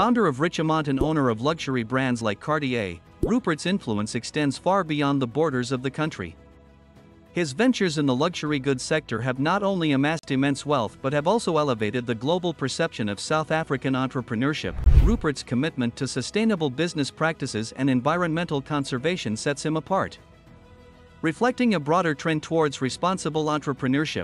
Founder of Richemont and owner of luxury brands like Cartier, Rupert's influence extends far beyond the borders of the country. His ventures in the luxury goods sector have not only amassed immense wealth but have also elevated the global perception of South African entrepreneurship. Rupert's commitment to sustainable business practices and environmental conservation sets him apart. Reflecting a broader trend towards responsible entrepreneurship,